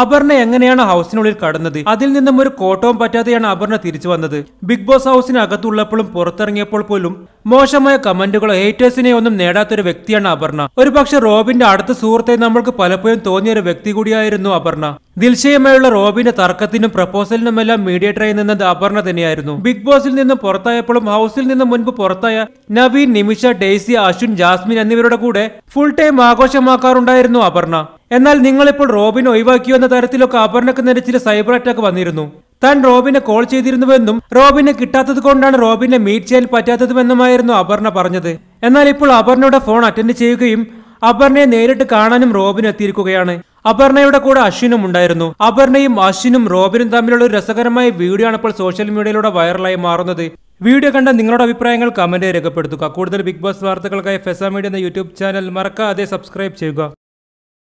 അപർണ എങ്ങനെയാണ് ഹൗസിനുള്ളിൽ കടന്നത്? അതിൽ നിന്നും ഒരു കോട്ടവും പറ്റാതെയാണ് അപർണ തിരിച്ചു വന്നത്. ബിഗ് ബോസ് ഹൗസിനകത്തുള്ളപ്പോഴും പുറത്തിറങ്ങിയപ്പോൾ പോലും മോശമായ കമന്റുകളോ ഹേറ്റേഴ്സിനെ ഒന്നും നേടാത്തൊരു വ്യക്തിയാണ് അപർണ. ഒരുപക്ഷെ റോബിന്റെ അടുത്ത സുഹൃത്തെ നമ്മൾക്ക് പലപ്പോഴും തോന്നിയ ഒരു വ്യക്തി കൂടിയായിരുന്നു അപർണ. ദിൽഷയുമായുള്ള റോബിന്റെ തർക്കത്തിനും പ്രപ്പോസലിനുമെല്ലാം മീഡിയേറ്ററായി നിന്നത് അപർണ തന്നെയായിരുന്നു. ബിഗ് ബോസിൽ നിന്നും പുറത്തായപ്പോഴും ഹൗസിൽ നിന്നും മുൻപ് പുറത്തായ നവീൻ നിമിഷ ഡെയ്സി അശ്വിൻ ജാസ്മിൻ എന്നിവരുടെ കൂടെ ഫുൾ ടൈം ആഘോഷമാക്കാറുണ്ടായിരുന്നു അപർണ. എന്നാൽ നിങ്ങളിപ്പോൾ റോബിനെ ഒഴിവാക്കിയോ എന്ന തരത്തിലൊക്കെ അപർണക്ക് നേരെ ചില സൈബർ അറ്റാക്ക് വന്നിരുന്നു. താൻ റോബിനെ കോൾ ചെയ്തിരുന്നുവെന്നും റോബിനെ കിട്ടാത്തത് കൊണ്ടാണ് റോബിനെ മീറ്റ് ചെയ്യാൻ പറ്റാത്തതുമെന്നുമായിരുന്നു അപർണ പറഞ്ഞത്. എന്നാൽ ഇപ്പോൾ അപർണയുടെ ഫോൺ അറ്റൻഡ് ചെയ്യുകയും അപർണയെ നേരിട്ട് കാണാനും റോബിൻ എത്തിയിരിക്കുകയാണ്. അപർണയുടെ കൂടെ അശ്വിനും ഉണ്ടായിരുന്നു. അപർണയും അശ്വിനും റോബിനും തമ്മിലുള്ള ഒരു രസകരമായ വീഡിയോ ആണ് ഇപ്പോൾ സോഷ്യൽ മീഡിയയിലൂടെ വൈറലായി മാറുന്നത്. വീഡിയോ കണ്ട നിങ്ങളുടെ അഭിപ്രായങ്ങൾ കമന്റ് രേഖപ്പെടുത്തുക. കൂടുതൽ ബിഗ് ബോസ് വാർത്തകൾക്കായി ഫെസ മീഡിയ എന്ന യൂട്യൂബ് ചാനൽ മറക്കാതെ സബ്സ്ക്രൈബ് ചെയ്യുക.